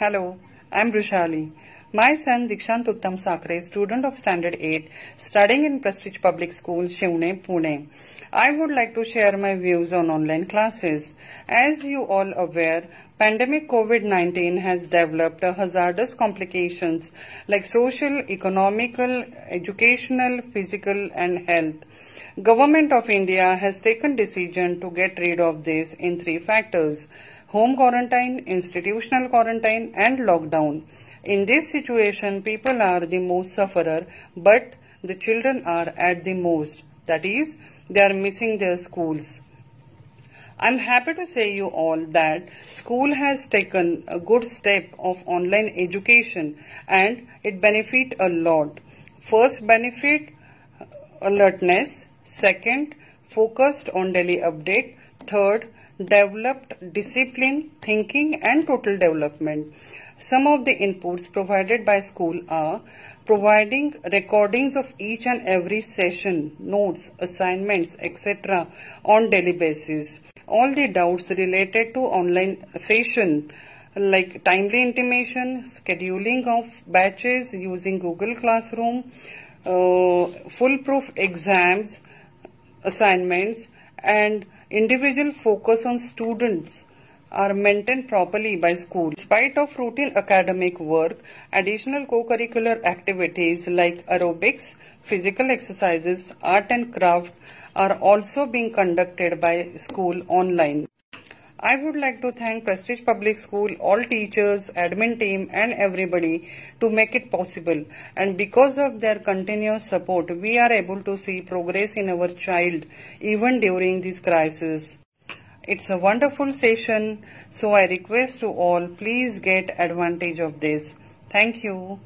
Hello, I'm Vrushali. My son Dikshant Uttam Sakre, student of Standard 8, studying in Prestige Public School, Shivne, Pune. I would like to share my views on online classes. As you all aware, pandemic COVID-19 has developed hazardous complications like social, economical, educational, physical and health. Government of India has taken decision to get rid of this in three factors home quarantine, institutional quarantine and lockdown. In this situation, people are the most sufferer, but the children are at the most. That is, they are missing their schools. I'm happy to say you all that school has taken a good step of online education and it benefit a lot. First benefit, alertness. Second, focused on daily update. Third, developed discipline, thinking and total development. Some of the inputs provided by school are providing recordings of each and every session, notes, assignments, etc. on daily basis. All the doubts related to online session like timely intimation, scheduling of batches using Google Classroom, uh, foolproof exams, assignments and individual focus on students are maintained properly by school. In spite of routine academic work, additional co-curricular activities like aerobics, physical exercises, art and craft are also being conducted by school online. I would like to thank Prestige Public School, all teachers, admin team and everybody to make it possible. And because of their continuous support, we are able to see progress in our child even during this crisis. It's a wonderful session, so I request to all please get advantage of this. Thank you.